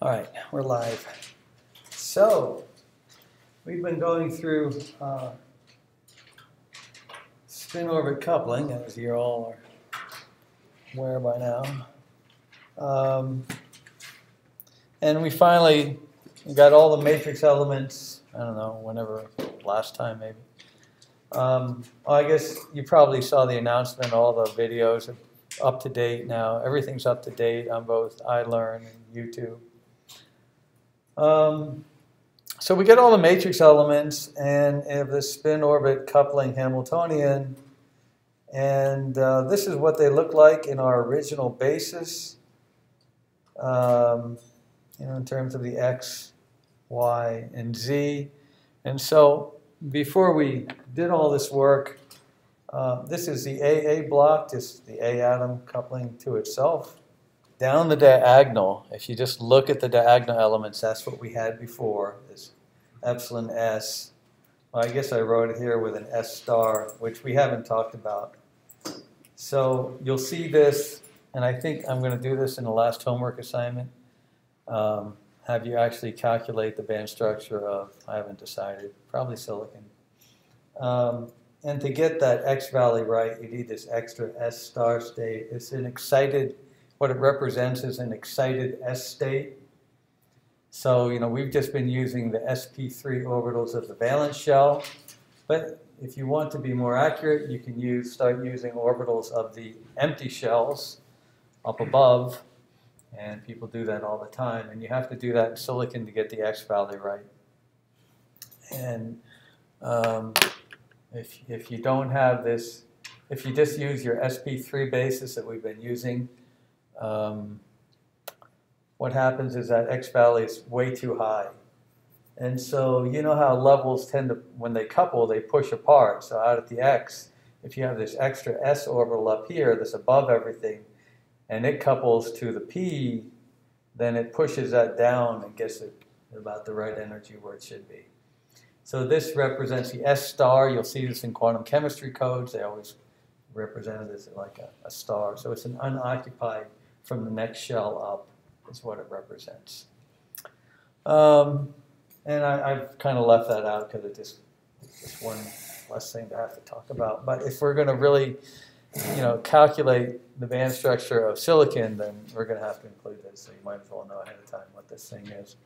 All right, we're live. So, we've been going through uh, spin orbit coupling, as you all are aware by now. Um, and we finally got all the matrix elements, I don't know, whenever, last time maybe. Um, I guess you probably saw the announcement, all the videos are up to date now. Everything's up to date on both iLearn and YouTube. Um, so we get all the matrix elements and have this spin orbit coupling Hamiltonian. And uh, this is what they look like in our original basis, um, you know, in terms of the x, y, and z. And so before we did all this work, uh, this is the AA block, just the A atom coupling to itself down the diagonal, if you just look at the diagonal elements, that's what we had before, is epsilon s. Well, I guess I wrote it here with an S star, which we haven't talked about. So you'll see this, and I think I'm going to do this in the last homework assignment. Um, have you actually calculate the band structure of, I haven't decided, probably silicon. Um, and to get that X value right, you need this extra S star state. It's an excited what it represents is an excited S state. So, you know, we've just been using the sp3 orbitals of the valence shell, but if you want to be more accurate, you can use start using orbitals of the empty shells up above, and people do that all the time, and you have to do that in silicon to get the X value right. And um, if, if you don't have this, if you just use your sp3 basis that we've been using, um, what happens is that X value is way too high. And so you know how levels tend to, when they couple, they push apart. So out at the X, if you have this extra S orbital up here that's above everything, and it couples to the P, then it pushes that down and gets it about the right energy where it should be. So this represents the S star. You'll see this in quantum chemistry codes. They always represent as like a, a star. So it's an unoccupied from the next shell up is what it represents. Um, and I, have kind of left that out because it just, it's one less thing to have to talk about. But if we're going to really, you know, calculate the band structure of silicon, then we're going to have to include this. So you might as well know ahead of time what this thing is.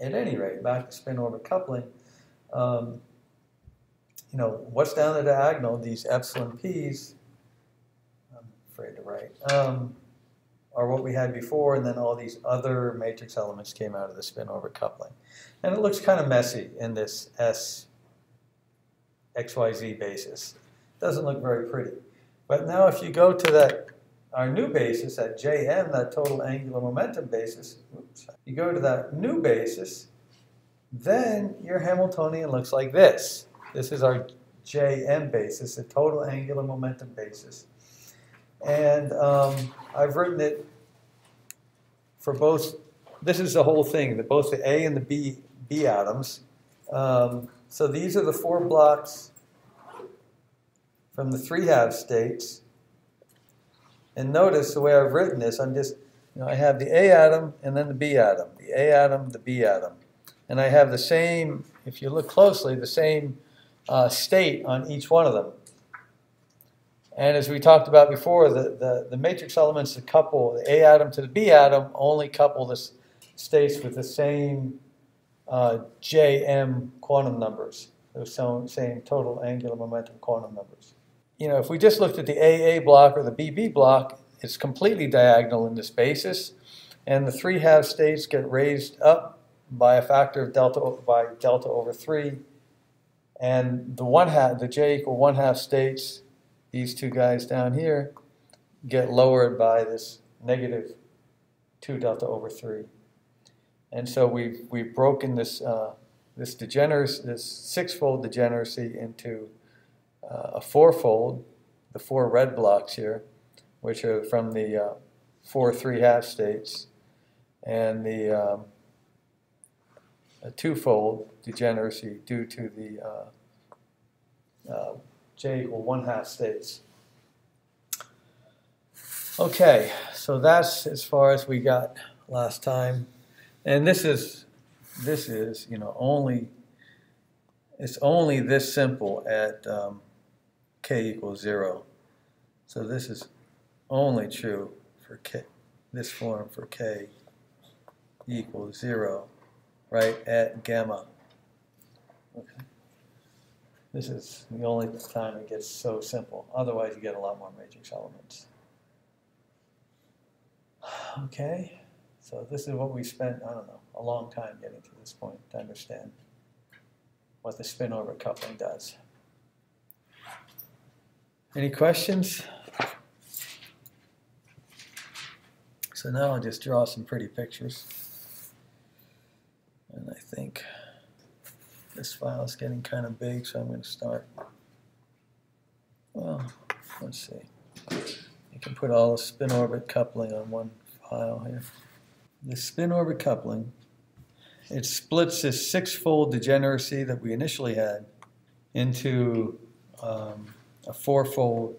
At any rate, back to spin orbit coupling. Um, you know, what's down the diagonal, these epsilon p's, I'm afraid to write, um, are what we had before, and then all these other matrix elements came out of the spin orbit coupling. And it looks kind of messy in this S XYZ basis. Doesn't look very pretty. But now if you go to that our new basis, that Jm, that total angular momentum basis, oops, you go to that new basis, then your Hamiltonian looks like this. This is our Jm basis, the total angular momentum basis. And um, I've written it for both, this is the whole thing, that both the A and the B, B atoms. Um, so these are the four blocks from the three half states. And notice the way I've written this, I'm just, you know, I have the A atom and then the B atom, the A atom, the B atom. And I have the same, if you look closely, the same uh, state on each one of them. And as we talked about before, the, the, the matrix elements that couple the A atom to the B atom only couple the states with the same uh, JM quantum numbers, those same total angular momentum quantum numbers. You know, if we just looked at the AA block or the BB block, it's completely diagonal in this basis, and the three half states get raised up by a factor of delta by delta over three, and the one half, the J equal one half states these two guys down here get lowered by this negative 2 delta over 3. And so we've, we've broken this, uh, this, degeneracy, this six-fold degeneracy into uh, a four-fold, the four red blocks here, which are from the uh, four three-half states, and the um, a two-fold degeneracy due to the uh, uh, j equal 1 half states. Okay, so that's as far as we got last time. And this is, this is, you know, only, it's only this simple at um, k equals zero. So this is only true for k, this form for k equals zero, right, at gamma. Okay. This is the only time it gets so simple. Otherwise, you get a lot more matrix elements. Okay, so this is what we spent, I don't know, a long time getting to this point to understand what the spin orbit coupling does. Any questions? So now I'll just draw some pretty pictures. And I think this file is getting kind of big, so I'm going to start. Well, let's see. You can put all the spin orbit coupling on one file here. The spin orbit coupling, it splits this six-fold degeneracy that we initially had into um, a four-fold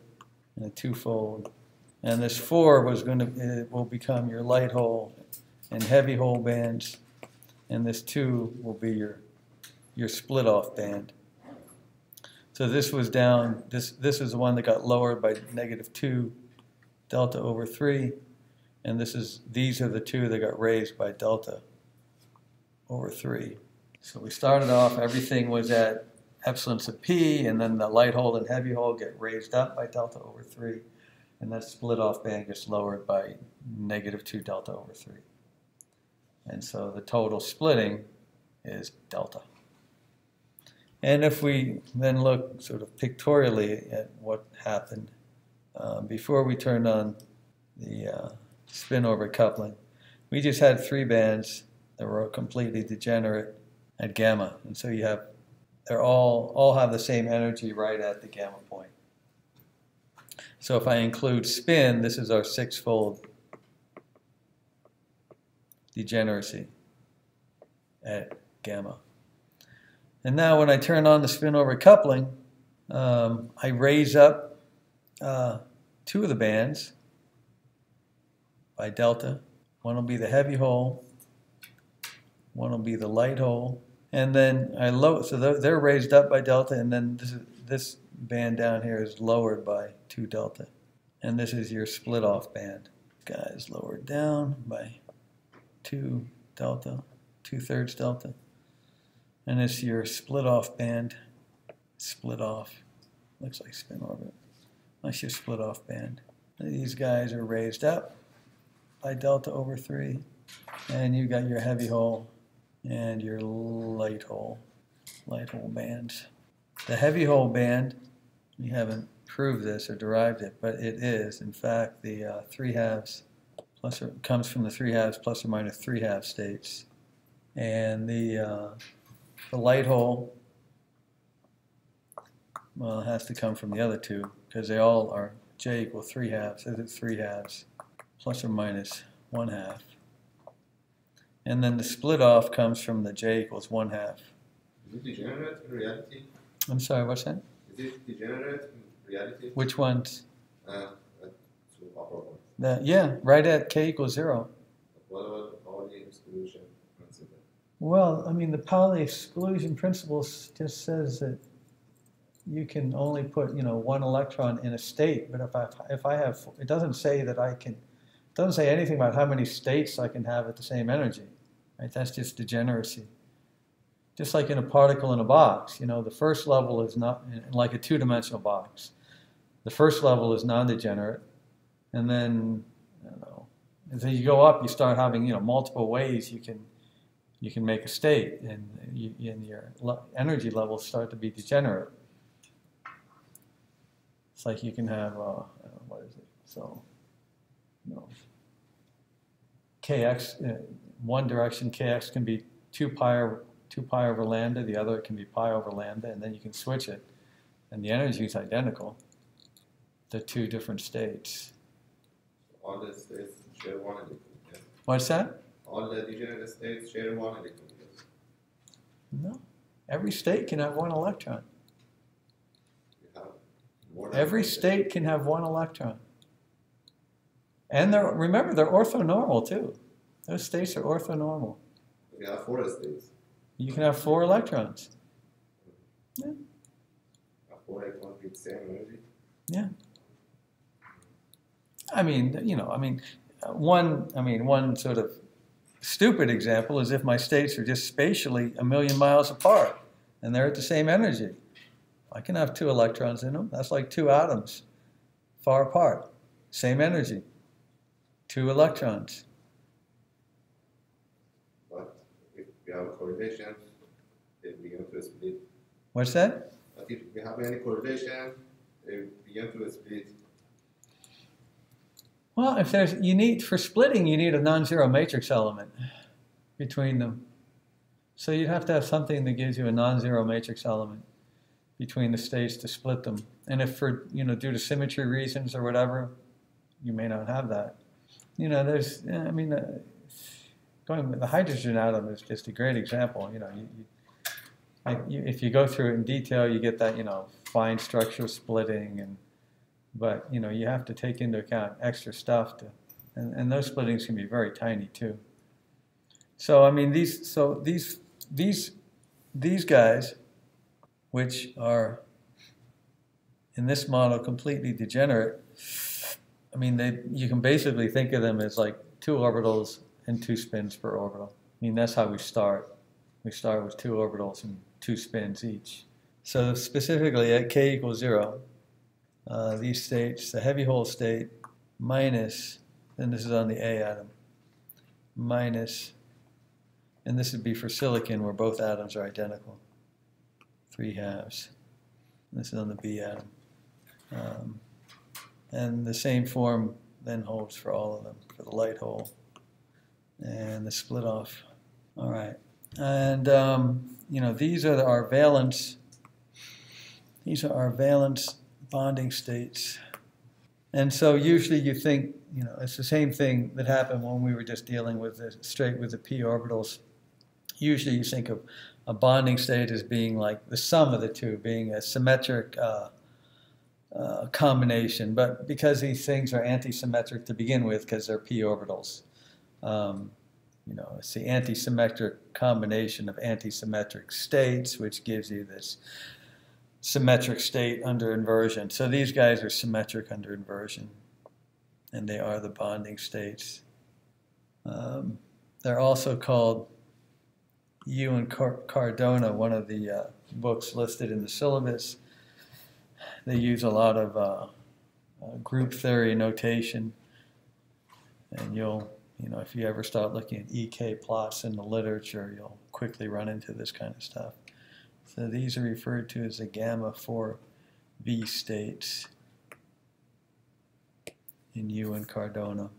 and a two-fold. And this four was going to it will become your light hole and heavy hole bands, and this two will be your your split off band. So this was down. This this is the one that got lowered by negative two delta over three, and this is these are the two that got raised by delta over three. So we started off. Everything was at epsilon sub p, and then the light hole and heavy hole get raised up by delta over 3, and that split off band gets lowered by negative 2 delta over 3. And so the total splitting is delta. And if we then look sort of pictorially at what happened uh, before we turned on the uh, spin orbit coupling, we just had three bands that were completely degenerate at gamma. And so you have they're all, all have the same energy right at the gamma point. So if I include spin, this is our six-fold degeneracy at gamma. And now when I turn on the spin orbit coupling, um, I raise up uh, two of the bands by delta. One will be the heavy hole, one will be the light hole, and then I low, so they're, raised up by delta, and then this, this band down here is lowered by 2 delta. And this is your split off band. Guy is lowered down by 2 delta, 2 thirds delta. And it's your split off band, split off, looks like spin orbit. That's your split off band. And these guys are raised up by delta over 3. And you've got your heavy hole and your light hole, light hole bands. The heavy hole band, we haven't proved this or derived it, but it is, in fact, the uh, three halves plus or comes from the three halves plus or minus three half states. And the, uh, the light hole, well, it has to come from the other two because they all are j equal three halves. Is it three halves plus or minus one half? And then the split off comes from the j equals 1 half. Is it degenerate in reality? I'm sorry, what's that? Is it degenerate in reality? Which ones? Uh, uh, two upper ones. The, yeah, right at k equals 0. What about the Pauli exclusion principle? Well, I mean, the Pauli exclusion principle just says that you can only put, you know, one electron in a state. But if I, if I have, it doesn't say that I can, it doesn't say anything about how many states I can have at the same energy. Right? That's just degeneracy. Just like in a particle in a box, you know, the first level is not like a two-dimensional box. The first level is non-degenerate, and then you know, as you go up, you start having you know multiple ways you can you can make a state, and, you, and your energy levels start to be degenerate. It's like you can have uh, what is it? So, you know, kx. Uh, one direction kx can be 2 pi, over, 2 pi over lambda, the other can be pi over lambda, and then you can switch it. And the energy is identical, the two different states. All the states share one. What's that? All the degenerate states share one electron. No. Every state can have one electron. You have more than Every state can have one electron. And they're remember they're orthonormal too. Those states are orthonormal. We have four states. You can have four electrons. Yeah. Four electrons with same energy. I mean, you know, I mean, uh, one, I mean, one sort of stupid example is if my states are just spatially a million miles apart and they're at the same energy. I can have two electrons in them. That's like two atoms far apart, same energy, two electrons. But if we have a correlation, they begin to split. What's that? But if we have any correlation, they begin to split. Well, if there's you need for splitting, you need a non-zero matrix element between them. So you'd have to have something that gives you a non-zero matrix element between the states to split them. And if for you know due to symmetry reasons or whatever, you may not have that. You know, there's I mean, uh, going with the hydrogen atom is just a great example. You know, you, you, if you go through it in detail, you get that you know fine structure splitting and but you know you have to take into account extra stuff to and, and those splittings can be very tiny too. So i mean these so these these these guys which are in this model completely degenerate i mean they you can basically think of them as like two orbitals and two spins per orbital. I mean that's how we start. We start with two orbitals and two spins each. So specifically at k equals zero uh, these states, the heavy hole state minus, and this is on the A atom, minus, and this would be for silicon where both atoms are identical, three halves. This is on the B atom. Um, and the same form then holds for all of them, for the light hole and the split off. All right. And, um, you know, these are the, our valence, these are our valence bonding states. And so usually you think, you know, it's the same thing that happened when we were just dealing with the straight with the p orbitals. Usually you think of a bonding state as being like the sum of the two, being a symmetric uh, uh, combination. But because these things are anti-symmetric to begin with, because they're p orbitals, um, you know, it's the anti-symmetric combination of anti-symmetric states, which gives you this symmetric state under inversion. So these guys are symmetric under inversion, and they are the bonding states. Um, they're also called Yu and Car- Cardona, one of the uh, books listed in the syllabus. They use a lot of uh, uh, group theory notation, and you'll, you know, if you ever start looking at EK plots in the literature, you'll quickly run into this kind of stuff. So these are referred to as the gamma 4B states in Yu and Cardona.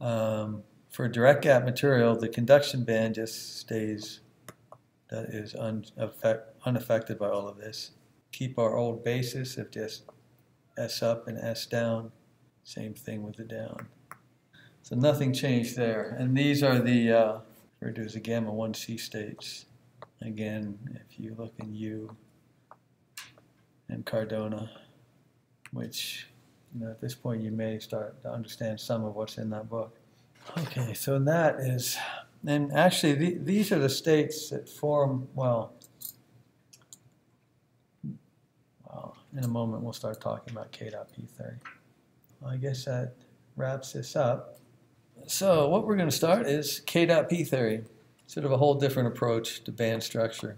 Um, for direct gap material, the conduction band just stays, that is unaffected by all of this. Keep our old basis of just S up and S down. Same thing with the down. So nothing changed there. And these are the, uh, referred to as the gamma 1C states. Again, if you look in Yu and Cardona, which you know, at this point you may start to understand some of what's in that book. Okay, so that is, and actually the, these are the states that form, well, well, in a moment we'll start talking about K dot P theory. Well, I guess that wraps this up. So what we're going to start is K dot P theory sort of a whole different approach to band structure.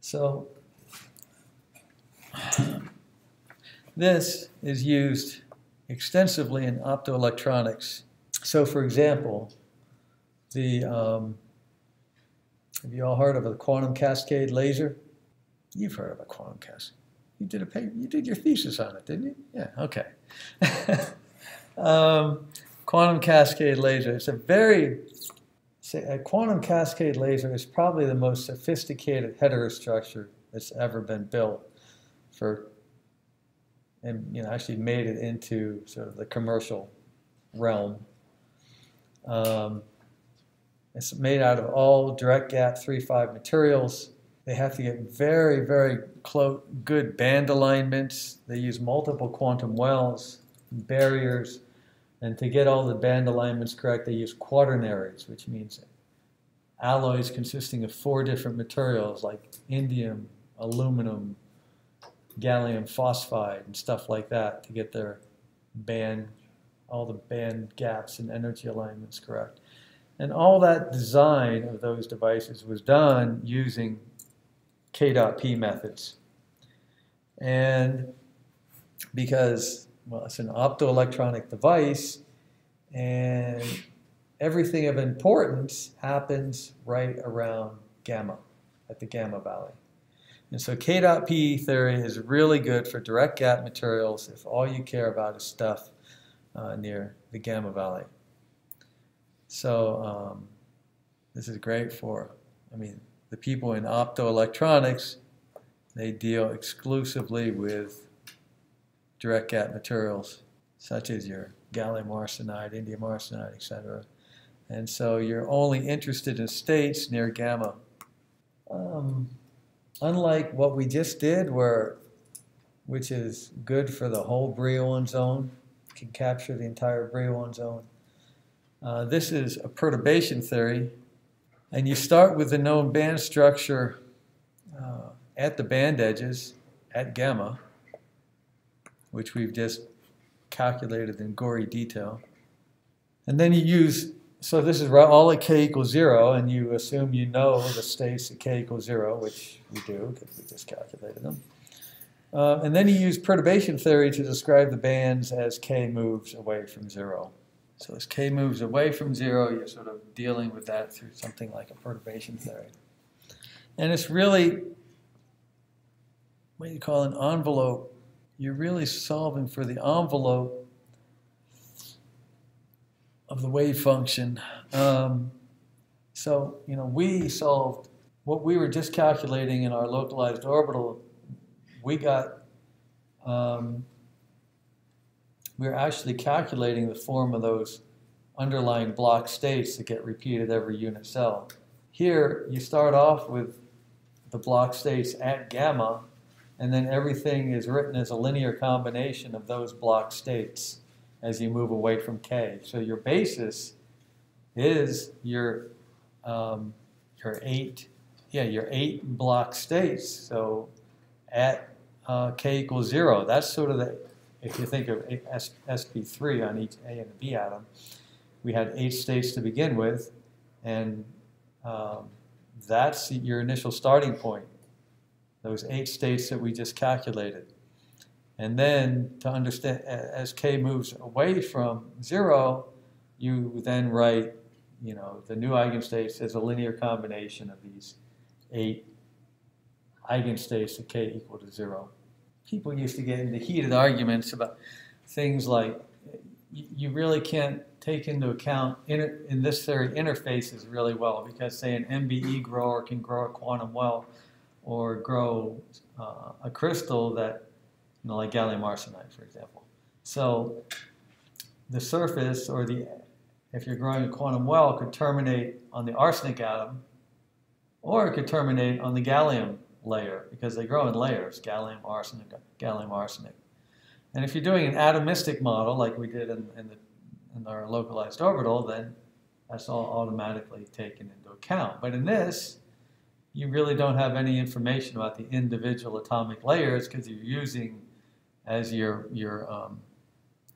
So this is used extensively in optoelectronics. So for example, the um, have you all heard of a quantum cascade laser? You've heard of a quantum cascade. You did a paper, you did your thesis on it, didn't you? Yeah, okay. um, quantum cascade laser. It's a very a quantum cascade laser is probably the most sophisticated heterostructure that's ever been built for, and you know, actually made it into sort of the commercial realm. Um, it's made out of all direct gap 3-5 materials. They have to get very, very close, good band alignments. They use multiple quantum wells, barriers, And to get all the band alignments correct, they use quaternaries, which means alloys consisting of four different materials like indium, aluminum, gallium phosphide, and stuff like that to get their band, all the band gaps and energy alignments correct. And all that design of those devices was done using K.P methods. And because, well, it's an optoelectronic device, and everything of importance happens right around gamma, at the gamma valley. And so K.P theory is really good for direct gap materials if all you care about is stuff uh, near the gamma valley. So um, this is great for, I mean, the people in optoelectronics, they deal exclusively with direct gap materials such as your gallium arsenide, indium arsenide, etc. And so you're only interested in states near gamma. Um, unlike what we just did, where which is good for the whole Brillouin zone, can capture the entire Brillouin zone. Uh, this is a perturbation theory, and you start with the known band structure uh, at the band edges at gamma, which we've just calculated in gory detail. And then you use so this is all at k equals 0, and you assume you know the states at k equals 0, which we do because we just calculated them. Uh, and then you use perturbation theory to describe the bands as k moves away from 0. So as k moves away from 0, you're sort of dealing with that through something like a perturbation theory. And it's really what you call an envelope. You're really solving for the envelope of the wave function. Um, so, you know, we solved what we were just calculating in our localized orbital. We got, um, we are actually calculating the form of those underlying Bloch states that get repeated every unit cell. Here, you start off with the block states at gamma, and then everything is written as a linear combination of those Bloch states as you move away from K. So your basis is your um, your eight, yeah, your eight Bloch states. So at uh, K equals zero, that's sort of the, if you think of sp3 on each A and B atom, we had eight states to begin with, and um, that's your initial starting point. Those eight states that we just calculated. And then to understand, as k moves away from zero, you then write, you know, the new eigenstates as a linear combination of these eight eigenstates at k equal to zero. People used to get into heated arguments about things like you really can't take into account in this theory interfaces really well because say an MBE grower can grow a quantum well or grow uh, a crystal that you know, like gallium arsenide, for example. So the surface or the, if you're growing a quantum well, could terminate on the arsenic atom, or it could terminate on the gallium layer because they grow in layers, gallium, arsenic, gallium, arsenic. And if you're doing an atomistic model like we did in, in, the, in our localized orbital, then that's all automatically taken into account. But in this, you really don't have any information about the individual atomic layers because you're using as your your um,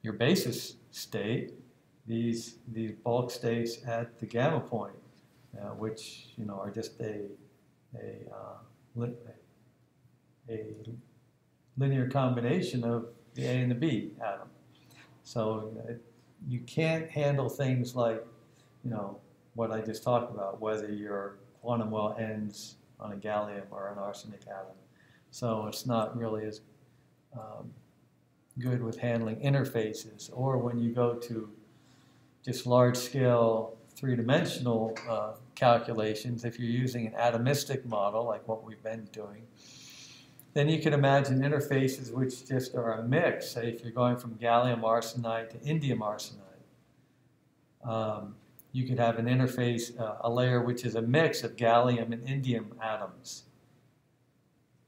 your basis state these these bulk states at the gamma point, uh, which you know are just a a, uh, a linear combination of the A and the B atom. So it, you can't handle things like you know what I just talked about, whether your quantum well ends on a gallium or an arsenic atom. So it's not really as um, good with handling interfaces, or when you go to just large scale three dimensional uh, calculations, if you're using an atomistic model like what we've been doing, then you can imagine interfaces which just are a mix. Say if you're going from gallium arsenide to indium arsenide. Um, you could have an interface, uh, a layer which is a mix of gallium and indium atoms.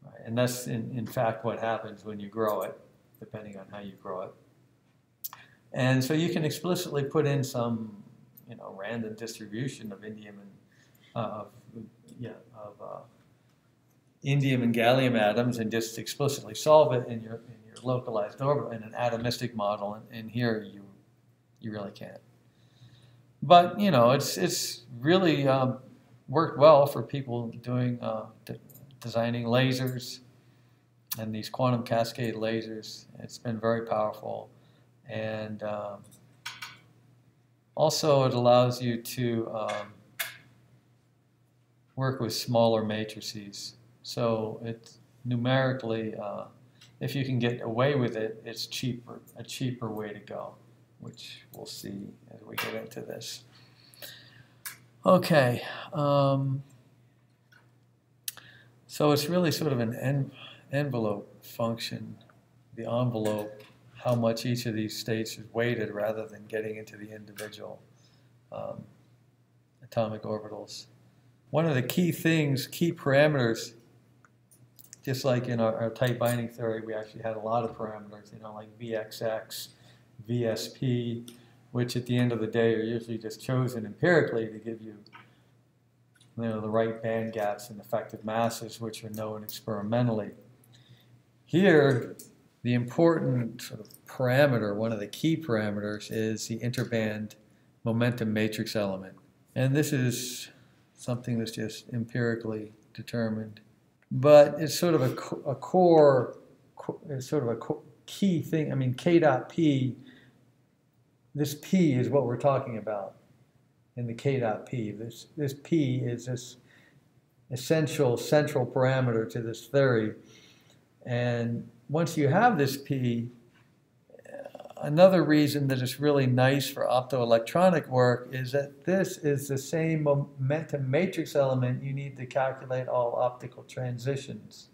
Right? And that's in, in fact what happens when you grow it depending on how you grow it. And so you can explicitly put in some, you know, random distribution of indium and uh, of, yeah, of uh, indium and gallium atoms and just explicitly solve it in your in your localized orbital in an atomistic model. And, and here you you really can't. But you know, it's it's really um, worked well for people doing uh, de designing lasers and these quantum cascade lasers. It's been very powerful, and um, also it allows you to um, work with smaller matrices. So it's numerically, uh, if you can get away with it, it's cheaper, a cheaper way to go, which we'll see as we get into this. Okay, um, so it's really sort of an en envelope function, the envelope, how much each of these states is weighted rather than getting into the individual um, atomic orbitals. One of the key things, key parameters, just like in our, our tight binding theory, we actually had a lot of parameters, you know, like VXX, VSP, which at the end of the day are usually just chosen empirically to give you, you know, the right band gaps and effective masses, which are known experimentally. Here, the important sort of parameter, one of the key parameters, is the interband momentum matrix element. And this is something that's just empirically determined. But it's sort of a, a core, it's sort of a key thing. I mean, K dot P this P is what we're talking about in the K dot P. This, this P is this essential central parameter to this theory. And once you have this P, another reason that it's really nice for optoelectronic work is that this is the same momentum matrix element you need to calculate all optical transitions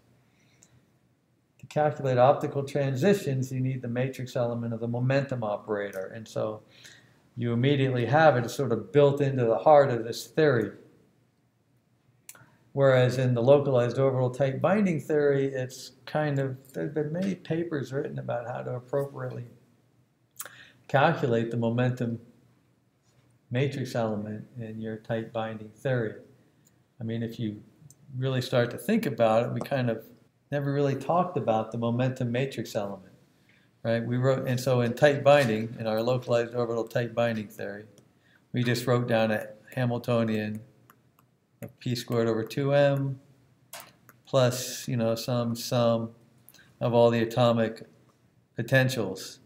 calculate optical transitions, you need the matrix element of the momentum operator. And so you immediately have it sort of built into the heart of this theory. Whereas in the localized orbital tight binding theory, it's kind of, there's been many papers written about how to appropriately calculate the momentum matrix element in your tight binding theory. I mean, if you really start to think about it, we kind of never really talked about the momentum matrix element, right? We wrote, and so in tight binding, in our localized orbital tight binding theory, we just wrote down a Hamiltonian of p squared over 2m plus, you know, some sum of all the atomic potentials,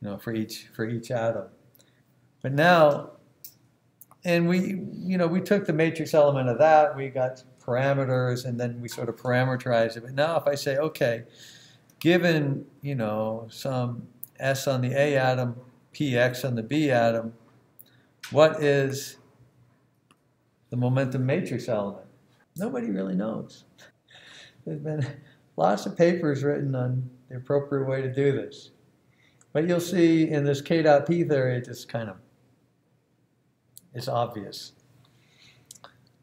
you know, for each for each atom. But now, and we, you know, we took the matrix element of that, we got parameters, and then we sort of parameterize it. But now if I say, okay, given, you know, some S on the A atom, PX on the B atom, what is the momentum matrix element? Nobody really knows. There's been lots of papers written on the appropriate way to do this. But you'll see in this K dot P theory, it just kind of, it's obvious.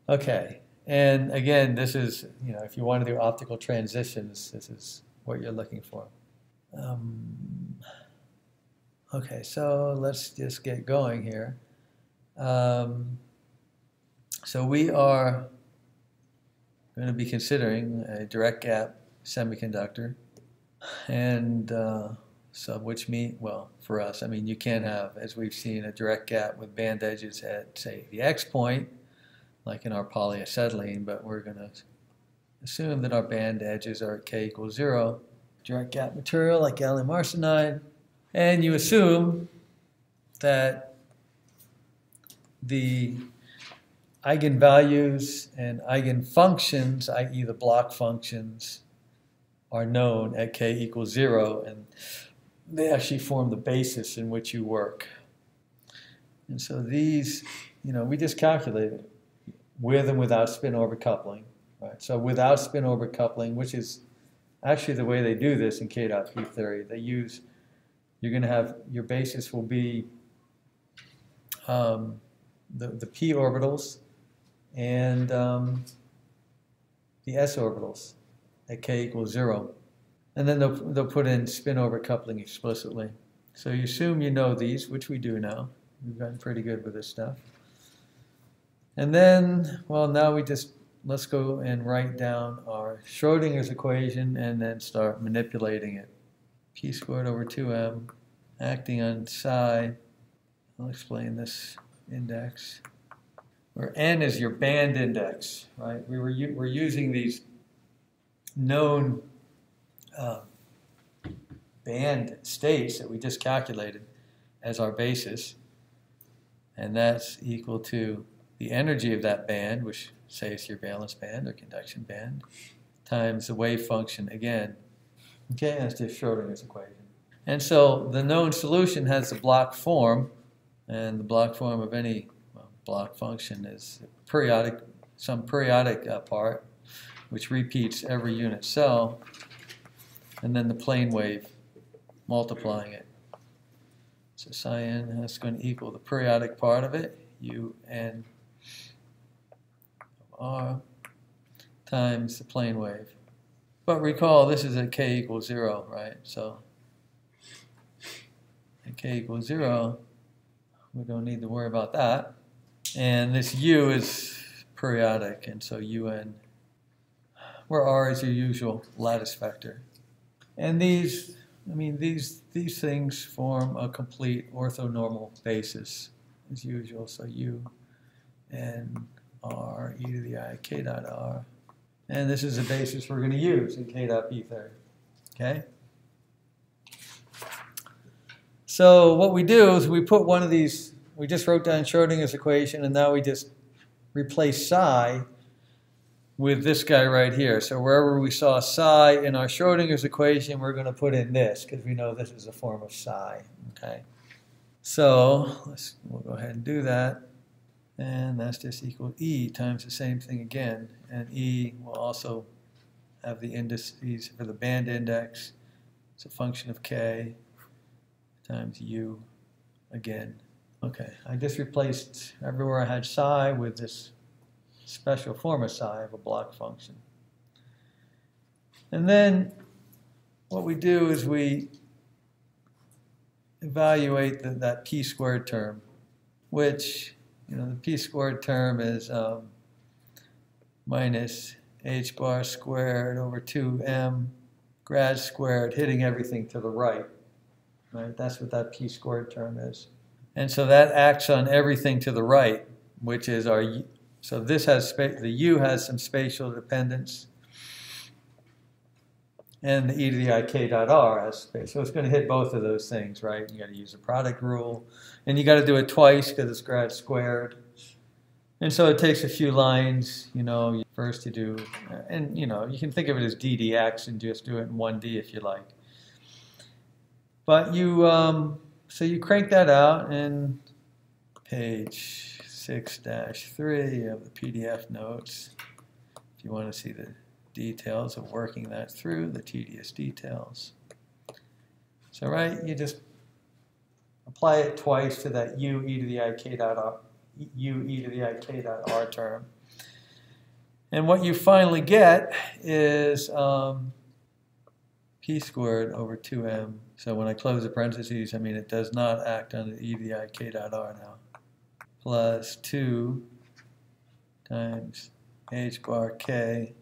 Okay, and again, this is, you know, if you want to do optical transitions, this is what you're looking for. Um, okay, so let's just get going here. Um, so we are going to be considering a direct gap semiconductor. And uh, so which mean, well, for us, I mean, you can have, as we've seen, a direct gap with band edges at, say, the X point, like in our polyacetylene, but we're going to assume that our band edges are at k equals 0, direct gap material like gallium arsenide, and you assume that the eigenvalues and eigenfunctions, i.e. the Bloch functions, are known at k equals 0, and they actually form the basis in which you work. And so these, you know, we just calculated with and without spin orbit coupling. Right? So without spin orbit coupling, which is actually the way they do this in K dot P theory, they use, you're going to have, your basis will be um, the, the p orbitals and um, the s orbitals at k equals 0. And then they'll, they'll put in spin orbit coupling explicitly. So you assume you know these, which we do now. We've gotten pretty good with this stuff. And then, well, now we just, let's go and write down our Schrodinger's equation and then start manipulating it. P squared over 2m, acting on psi. I'll explain this index. Where n is your band index, right? We were, we're using these known uh, band states that we just calculated as our basis. And that's equal to the energy of that band, which say is your valence band or conduction band, times the wave function again. Okay, that's just Schrodinger's equation. And so the known solution has the Bloch form, and the Bloch form of any Bloch function is periodic, some periodic uh, part, which repeats every unit cell, and then the plane wave multiplying it. So psi n is going to equal the periodic part of it, u n r, times the plane wave. But recall, this is at k equals 0, right? So at k equals 0, we don't need to worry about that. And this u is periodic, and so un, where r is your usual lattice vector. And these I mean, these, these things form a complete orthonormal basis as usual. So u n r e to the i k dot r. And this is a basis we're going to use in k dot p third. Okay? So what we do is we put one of these, we just wrote down Schrodinger's equation, and now we just replace psi with this guy right here. So wherever we saw psi in our Schrodinger's equation, we're going to put in this because we know this is a form of psi. Okay. So let's, we'll go ahead and do that. And that's just equal E times the same thing again. And E will also have the indices for the band index. It's a function of K times U again. Okay, I just replaced everywhere I had psi with this special form of psi of a Bloch function. And then what we do is we evaluate the, that p squared term, which, you know, the p squared term is um, minus h bar squared over 2m grad squared, hitting everything to the right. Right? That's what that p squared term is. And so that acts on everything to the right, which is our so this has, the U has some spatial dependence. And the e to the i k dot r has space. So it's going to hit both of those things, right? You got to use the product rule. And you got to do it twice because it's grad squared. And so it takes a few lines, you know, first you do, and you know, you can think of it as ddx and just do it in 1D if you like. But you, um, so you crank that out and page 6-3 of the PDF notes if you want to see the details of working that through, the tedious details. So right, you just apply it twice to that u e to the i k dot u e to the i k dot r term. And what you finally get is um, p squared over 2m. So when I close the parentheses, I mean it does not act on the e to the i k dot r now plus 2 times h bar k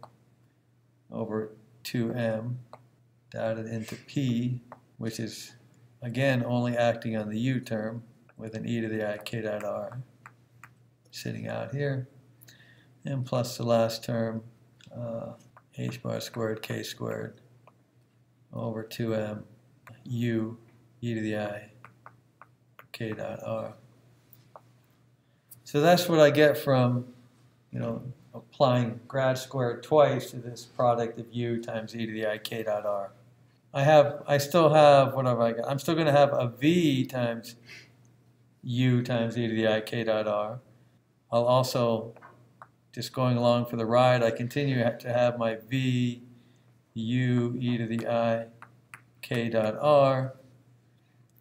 over 2m dotted into p, which is again only acting on the u term with an e to the i k dot r sitting out here, and plus the last term uh, h bar squared k squared over 2m u e to the i k dot r. So that's what I get from, you know, applying grad squared twice to this product of u times e to the i k dot r. I have, I still have, what have I got? I'm still going to have a v times u times e to the i k dot r. I'll also, just going along for the ride, I continue to have my v u e to the i k dot r.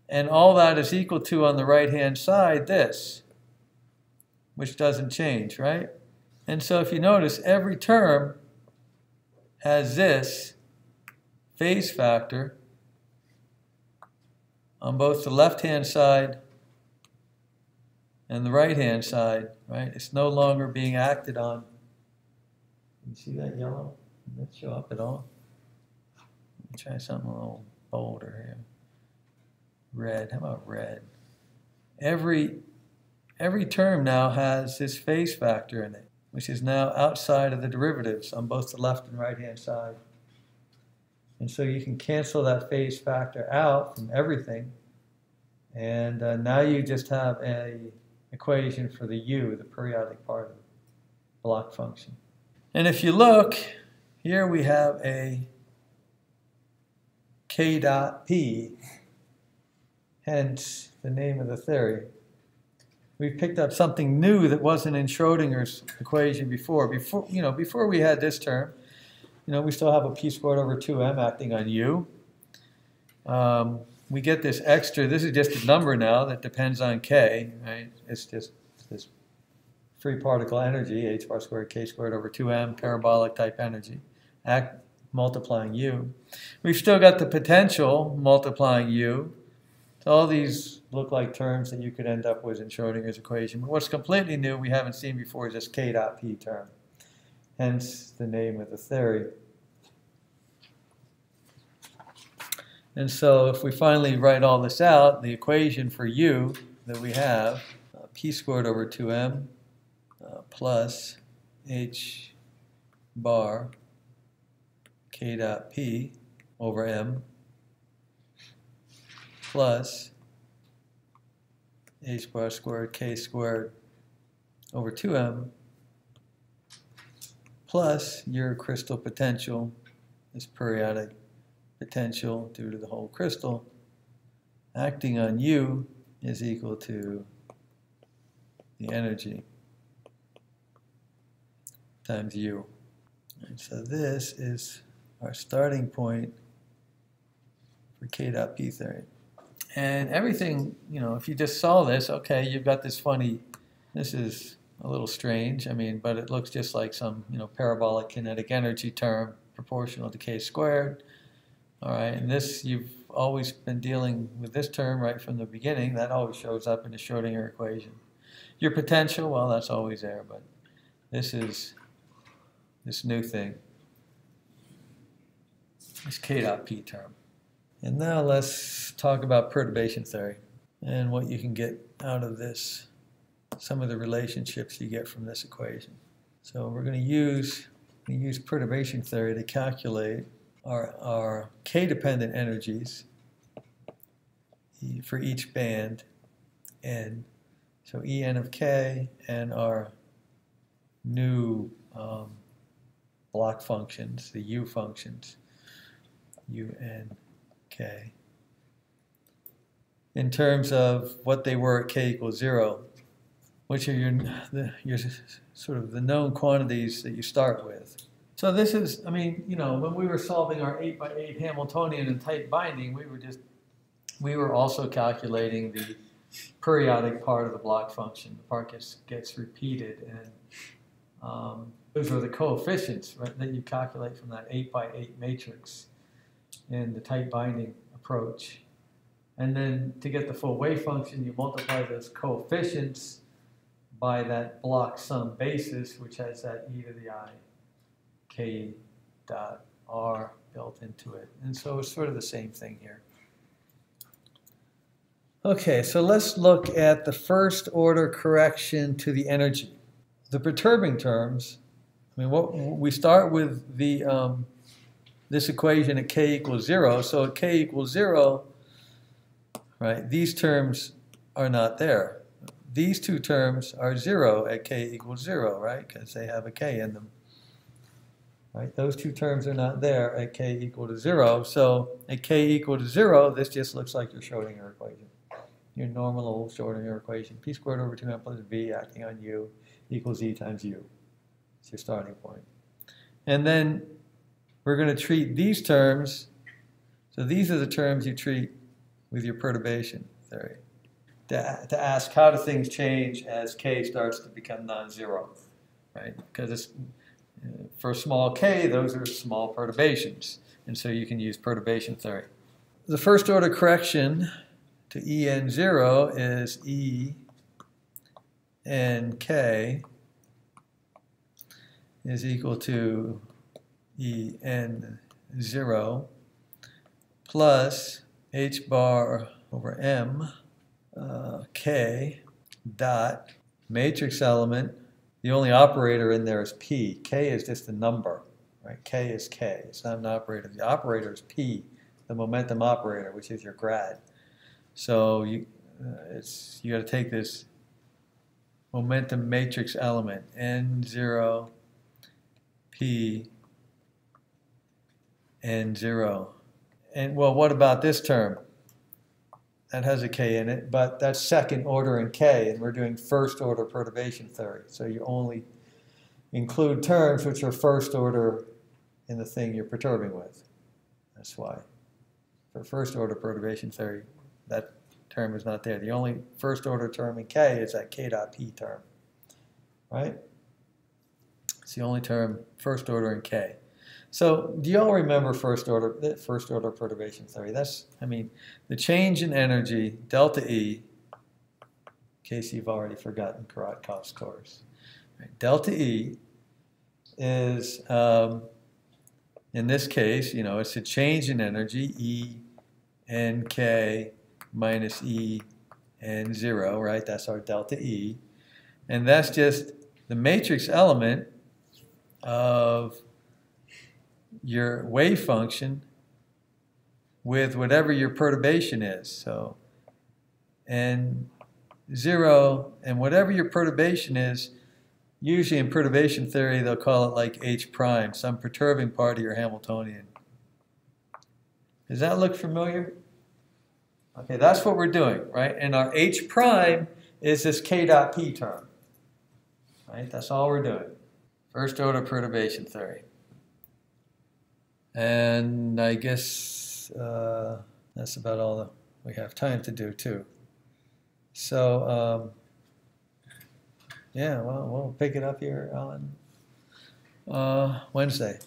And all that is equal to, on the right-hand side, this which doesn't change, right? And so if you notice, every term has this phase factor on both the left-hand side and the right-hand side, right? It's no longer being acted on. You see that yellow? Did that show up at all? Let me try something a little bolder here. Red, how about red? Every, every term now has this phase factor in it, which is now outside of the derivatives on both the left and right-hand side. And so you can cancel that phase factor out from everything. And uh, now you just have an equation for the u, the periodic part of the Bloch function. And if you look, here we have a k dot p, hence the name of the theory. We've picked up something new that wasn't in Schrodinger's equation before. Before, you know, before we had this term, you know, we still have a p squared over 2m acting on u. Um, we get this extra, this is just a number now that depends on k, right? It's just this free particle energy, h bar squared k squared over 2m, parabolic type energy, act multiplying u. We've still got the potential multiplying u. So all these look like terms that you could end up with in Schrodinger's equation. But what's completely new we haven't seen before is this k dot p term. Hence the name of the theory. And so if we finally write all this out, the equation for u that we have, uh, p squared over 2m uh, plus h bar k dot p over m plus h bar squared k squared over 2m plus your crystal potential is periodic potential due to the whole crystal acting on U is equal to the energy times U. And so this is our starting point for K dot P theory. And everything, you know, if you just saw this, okay, you've got this funny, this is a little strange, I mean, but it looks just like some, you know, parabolic kinetic energy term proportional to K squared. All right, and this, you've always been dealing with this term right from the beginning. That always shows up in the Schrodinger equation. Your potential, well, that's always there, but this is this new thing, this K dot P term. And now let's talk about perturbation theory and what you can get out of this, some of the relationships you get from this equation. So we're going to use, use perturbation theory to calculate are, are k-dependent energies for each band n. So En of k and our new um, Bloch functions, the u functions, u, n, k, in terms of what they were at k equals 0, which are your, the, your sort of the known quantities that you start with. So this is, I mean, you know, when we were solving our 8 by 8 Hamiltonian and tight binding, we were just, we were also calculating the periodic part of the Bloch function. The part gets, gets repeated, and um, those are the coefficients right, that you calculate from that 8 by 8 matrix in the tight binding approach. And then to get the full wave function, you multiply those coefficients by that Bloch sum basis, which has that e to the i k dot r built into it. And so it's sort of the same thing here. Okay, so let's look at the first order correction to the energy. The perturbing terms, I mean, what, we start with the um, this equation at k equals 0. So at k equals 0, right, these terms are not there. These two terms are 0 at k equals 0, right, because they have a k in them. Right? Those two terms are not there at k equal to 0. So at k equal to 0, this just looks like your Schrodinger equation. Your normal old Schrodinger equation. p squared over 2m plus v acting on u equals e times u. It's your starting point. And then we're going to treat these terms. So these are the terms you treat with your perturbation theory. To, to ask how do things change as k starts to become non-zero, right? Because it's for small k, those are small perturbations. And so you can use perturbation theory. The first order correction to En zero is E N K is equal to E N zero plus H bar over M uh, K dot matrix element. The only operator in there is P. K is just a number, right? K is K. It's not an operator. The operator is P, the momentum operator, which is your grad. So you, uh, it's you got to take this momentum matrix element n0 p n0 and well what about this term that has a k in it but that's second order in k and we're doing first order perturbation theory so you only include terms which are first order in the thing you're perturbing with that's why for first order perturbation theory that term is not there. The only first order term in K is that K dot P term, right? It's the only term first order in K. So do you all remember first order first order perturbation theory? That's I mean the change in energy delta E. In case you've already forgotten Korotkov's course, right? delta E is um, in this case, you know, it's a change in energy E N K minus E and 0, right? That's our delta E. And that's just the matrix element of your wave function with whatever your perturbation is. So, and 0 and whatever your perturbation is, usually in perturbation theory they'll call it like H prime, some perturbing part of your Hamiltonian. Does that look familiar? Okay, that's what we're doing, right? And our H prime is this K dot P term, right? That's all we're doing. First order perturbation theory. And I guess uh, that's about all that we have time to do too. So, um, yeah, well, we'll pick it up here on uh, Wednesday.